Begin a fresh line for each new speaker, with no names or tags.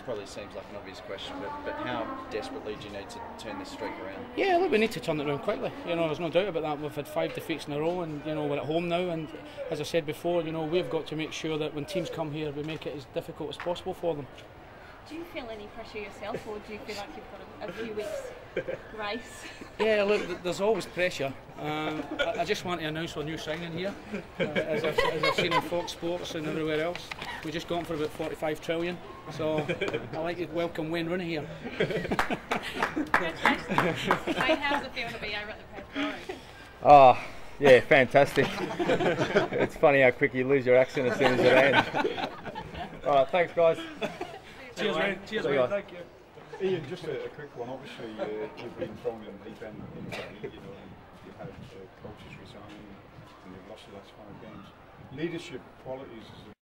it probably seems like an obvious question, but, but how desperately do you need to turn this streak around?
Yeah, look, we need to turn it around quickly. You know, there's no doubt about that. We've had five defeats in a row, and you know we're at home now. And as I said before, you know we've got to make sure that when teams come here, we make it as difficult as possible for them.
Do you feel any pressure yourself, or do you feel like you've got a, a few weeks grace?
Yeah, look, there's always pressure. Um, I, I just want to announce our new signing here, uh, as, I've, as I've seen on Fox Sports and everywhere else. We've just gone for about 45 trillion, so I like to welcome Wayne Rooney here.
Congratulations. Wayne, how's it feel to be over at the Perth
Oh, yeah, fantastic. it's funny how quick you lose your accent as soon as it ends. All right, thanks, guys.
Cheers, Wayne. Cheers,
See you guys.
Thank you.
Ian, just a, a quick one. Obviously, uh, you've been thrown in the deep end in the league, you know, and you've had uh, coaches resign and you've lost the last five games. Leadership qualities is